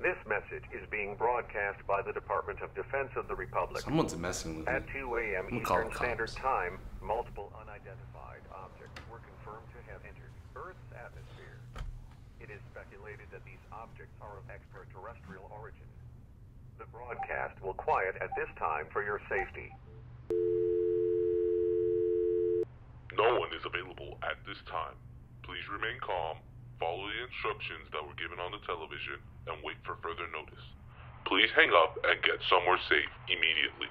This message is being broadcast by the Department of Defense of the Republic. Someone's messing with me. At 2 a.m. I'm gonna call Eastern the Standard cops. Time, multiple unidentified objects were confirmed to have entered Earth's atmosphere. It is speculated that these objects are of extraterrestrial origin. The broadcast will quiet at this time for your safety. No one is available at this time. Please remain calm, follow the instructions that were given on the television, and wait for further notice. Please hang up and get somewhere safe immediately.